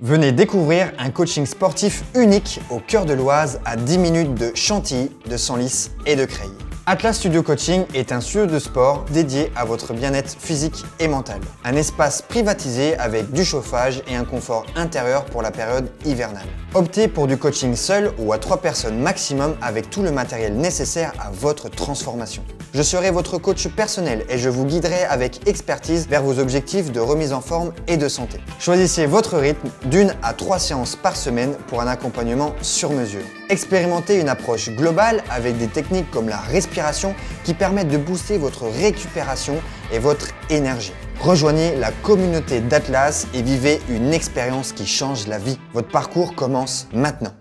Venez découvrir un coaching sportif unique au cœur de l'Oise à 10 minutes de Chantilly, de Senlis et de Creil. Atlas Studio Coaching est un studio de sport dédié à votre bien-être physique et mental. Un espace privatisé avec du chauffage et un confort intérieur pour la période hivernale. Optez pour du coaching seul ou à 3 personnes maximum avec tout le matériel nécessaire à votre transformation. Je serai votre coach personnel et je vous guiderai avec expertise vers vos objectifs de remise en forme et de santé. Choisissez votre rythme d'une à trois séances par semaine pour un accompagnement sur mesure. Expérimentez une approche globale avec des techniques comme la respiration qui permettent de booster votre récupération et votre énergie. Rejoignez la communauté d'Atlas et vivez une expérience qui change la vie. Votre parcours commence maintenant.